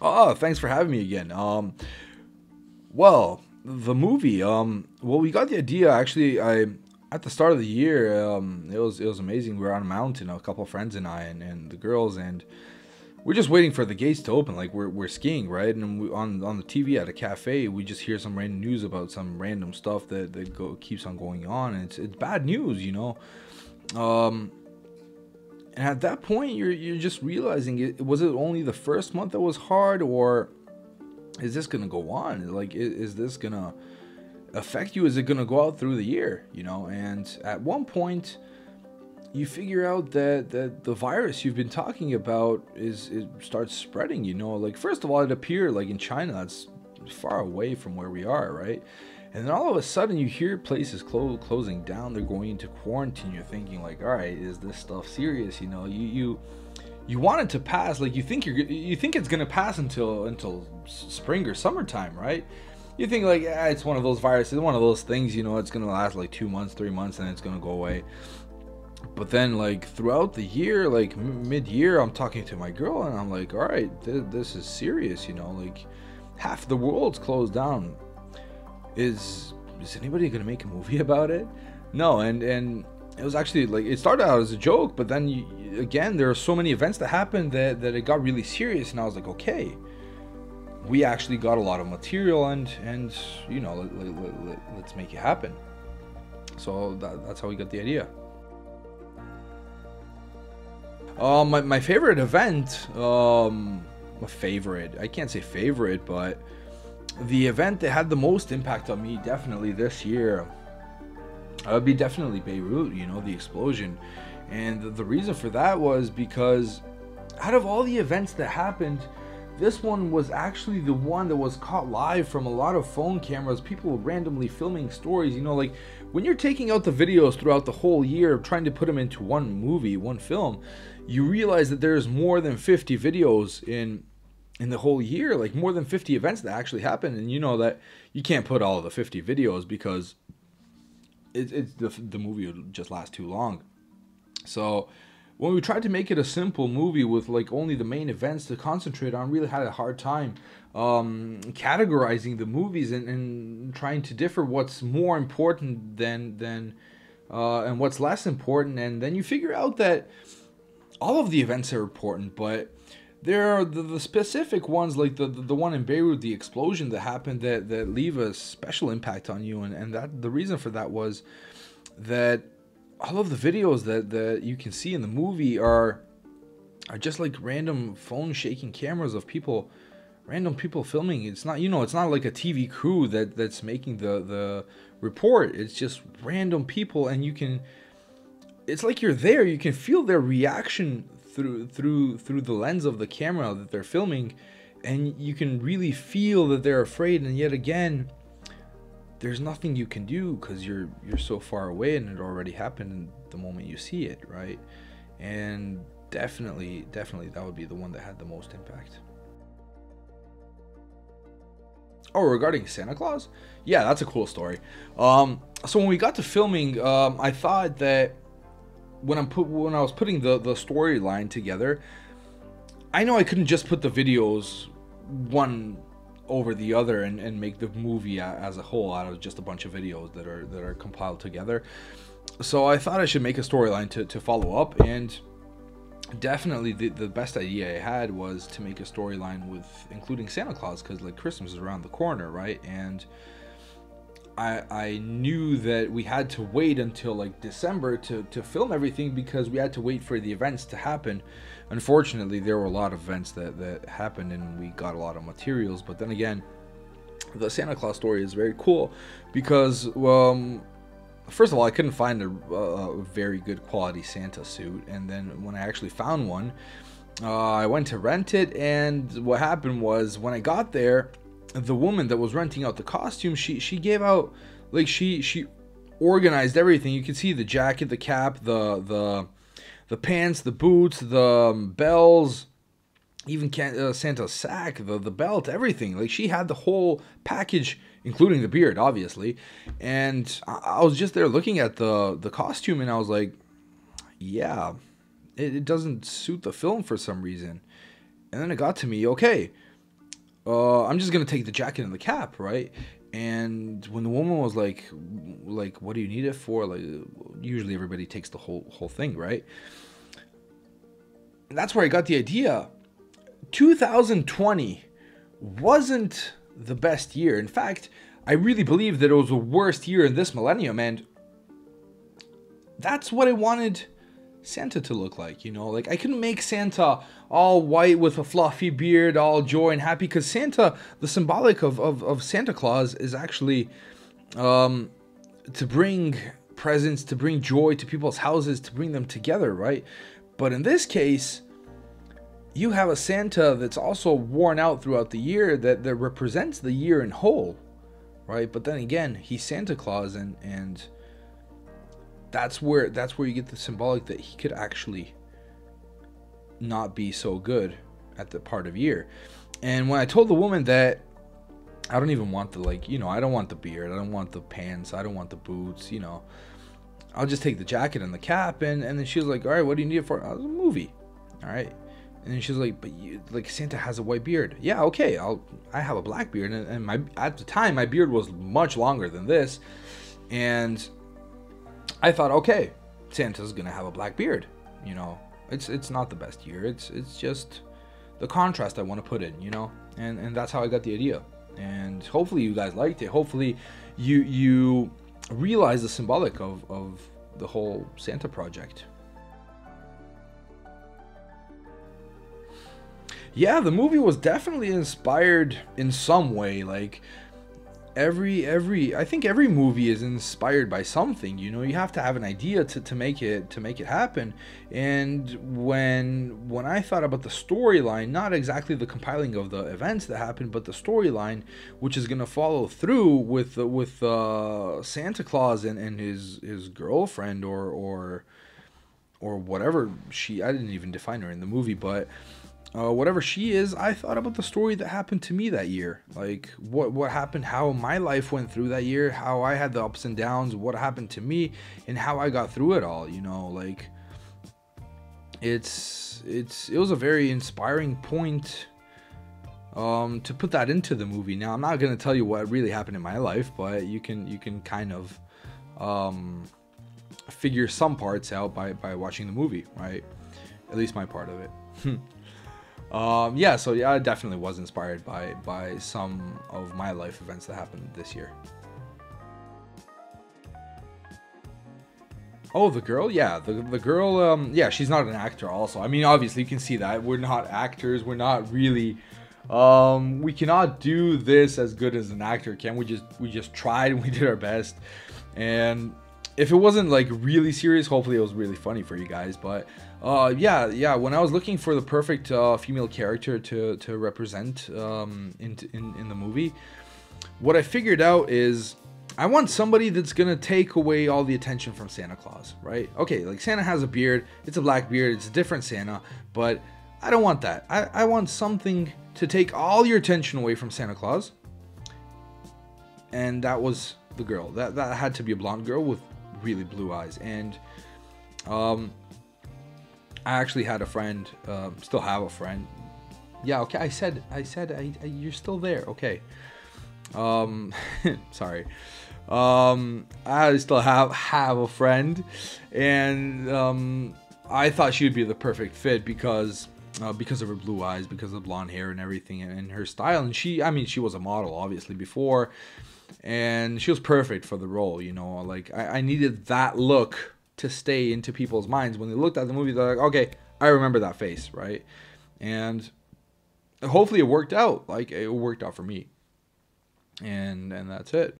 Oh, thanks for having me again. Um, well, the movie. Um, well, we got the idea. Actually, I at the start of the year. Um, it was it was amazing. We were on a mountain, a couple friends and I, and, and the girls, and we're just waiting for the gates to open. Like we're, we're skiing, right? And we, on on the TV at a cafe, we just hear some random news about some random stuff that that go, keeps on going on, and it's it's bad news, you know. Um, and at that point, you're you're just realizing it was it only the first month that was hard, or is this gonna go on? Like, is, is this gonna affect you? Is it gonna go out through the year? You know, and at one point you figure out that, that the virus you've been talking about is it starts spreading you know like first of all it appeared like in china that's far away from where we are right and then all of a sudden you hear places clo- closing down. They're going into quarantine. You're thinking like all right is this stuff serious? You know you you you want it to pass. Like you think you're you think it's gonna pass until until spring or summertime right? You think like yeah, it's one of those viruses one of those things you know it's gonna last like two months three months and it's gonna go away. But then like throughout the year like m- mid-year i'm talking to my girl and i'm like all right th- this is serious you know like half the world's closed down is is anybody gonna make a movie about it? No and and it was actually like it started out as a joke but then you, again there are so many events that happened that that it got really serious and i was like okay. We actually got a lot of material and and you know let, let, let, let's make it happen. So that, that's how we got the idea. Um, my, my favorite event, um, my favorite, I can't say favorite, but the event that had the most impact on me definitely this year uh, would be definitely Beirut, you know, the explosion. And the reason for that was because out of all the events that happened, this one was actually the one that was caught live from a lot of phone cameras, people randomly filming stories. You know, like when you're taking out the videos throughout the whole year, trying to put them into one movie, one film, you realize that there's more than 50 videos in in the whole year, like more than 50 events that actually happen, and you know that you can't put all the 50 videos because it, it's the the movie would just last too long. So when we tried to make it a simple movie with like only the main events to concentrate on, really had a hard time um, categorizing the movies and, and trying to differ what's more important than than uh, and what's less important, and then you figure out that all of the events are important, but there are the, the specific ones like the, the, the one in Beirut, the explosion that happened that that leave a special impact on you, and and that the reason for that was that all of the videos that that you can see in the movie are are just like random phone shaking cameras of people random people filming. It's not you know it's not like a tv crew that that's making the the report. It's just random people and you can it's like you're there you can feel their reaction through through through the lens of the camera that they're filming and you can really feel that they're afraid and yet again there's nothing you can do because you're you're so far away and it already happened the moment you see it right? And definitely definitely that would be the one that had the most impact. Oh regarding santa claus? Yeah that's a cool story. Um so when we got to filming um i thought that when i'm put when i was putting the the storyline together i know i couldn't just put the videos one over the other and, and make the movie as a whole out of just a bunch of videos that are that are compiled together. So I thought I should make a storyline to, to follow up and definitely the, the best idea I had was to make a storyline with including Santa Claus because like Christmas is around the corner, right? And I I knew that we had to wait until like December to, to film everything because we had to wait for the events to happen. Unfortunately there were a lot of events that that happened and we got a lot of materials but then again the santa claus story is very cool because um first of all i couldn't find a, a very good quality santa suit and then when i actually found one uh, i went to rent it and what happened was when i got there the woman that was renting out the costume she she gave out like she she organized everything you can see the jacket the cap the the the pants, the boots, the um, bells, even uh, Santa's sack, the the belt, everything. Like she had the whole package, including the beard, obviously. And I, I was just there looking at the the costume, and I was like, yeah, it, it doesn't suit the film for some reason. And then it got to me, okay, uh, I'm just gonna take the jacket and the cap, right? And when the woman was like, like, what do you need it for? Like, usually everybody takes the whole whole thing, right? And that's where I got the idea. 2020 wasn't the best year. In fact, I really believe that it was the worst year in this millennium, and that's what I wanted Santa to look like, you know? Like, I couldn't make Santa all white with a fluffy beard, all joy and happy, because Santa, the symbolic of, of, of Santa Claus is actually um, to bring presents, to bring joy to people's houses, to bring them together, right? But in this case, you have a Santa that's also worn out throughout the year that, that represents the year in whole, right? But then again, he's Santa Claus and and that's where that's where you get the symbolic that he could actually not be so good at the part of year. And when I told the woman that I don't even want the like, you know, I don't want the beard, I don't want the pants, I don't want the boots, you know. I'll just take the jacket and the cap and and then she was like, "All right, what do you need it for?" I was a movie. All right. And then she's like, "But you like Santa has a white beard." Yeah, okay. I'll I have a black beard and, and my at the time my beard was much longer than this. And I thought, okay, Santa's gonna have a black beard. You know, it's it's not the best year. It's it's just the contrast I want to put in. You know, and and that's how I got the idea. And hopefully you guys liked it. Hopefully you you realize the symbolic of of the whole Santa project. Yeah, the movie was definitely inspired in some way. Like every every I think every movie is inspired by something. You know, you have to have an idea to, to make it to make it happen. And when when I thought about the storyline, not exactly the compiling of the events that happened, but the storyline, which is gonna follow through with with uh, Santa Claus and, and his his girlfriend or or or whatever she I didn't even define her in the movie, but uh, whatever she is, I thought about the story that happened to me that year. Like what what happened, how my life went through that year, how I had the ups and downs, what happened to me, and how I got through it all. You know, like it's it's it was a very inspiring point um, to put that into the movie. Now I'm not gonna tell you what really happened in my life, but you can you can kind of um, figure some parts out by by watching the movie, right? At least my part of it. Um, yeah, so yeah, I definitely was inspired by by some of my life events that happened this year. Oh, the girl, yeah, the the girl, um, yeah, she's not an actor. Also, I mean, obviously, you can see that we're not actors. We're not really, um, we cannot do this as good as an actor can. We just we just tried and we did our best, and if it wasn't like really serious, hopefully it was really funny for you guys. But uh, yeah, yeah. When I was looking for the perfect uh, female character to to represent um, in, in in the movie, what I figured out is I want somebody that's gonna take away all the attention from Santa Claus, right? Okay, like Santa has a beard, it's a black beard, it's a different Santa, but I don't want that. I, I want something to take all your attention away from Santa Claus. And that was the girl. That that had to be a blonde girl with really blue eyes. And um, I actually had a friend, uh, still have a friend. Yeah, okay. I said, I said, I, I, you're still there. Okay. Um, sorry. Um, I still have have a friend, and um, I thought she would be the perfect fit because uh, because of her blue eyes, because of blonde hair and everything, and, and her style. And she, I mean, she was a model obviously before, and she was perfect for the role. You know, like I, I needed that look to stay into people's minds when they looked at the movie. They're like, okay, I remember that face, right? And hopefully it worked out. Like it worked out for me, and and that's it.